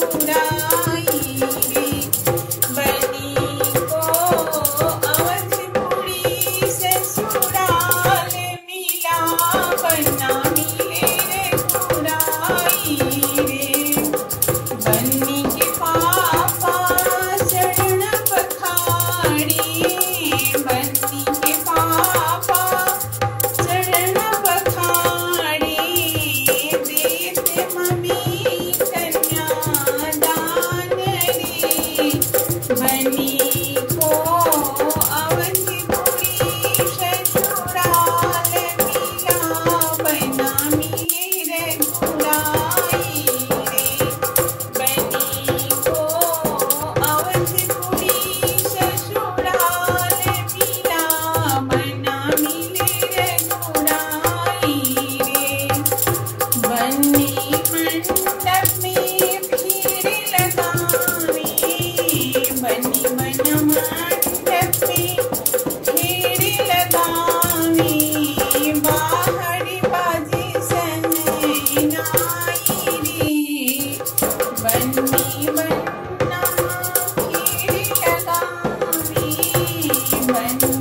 Não. मन्ये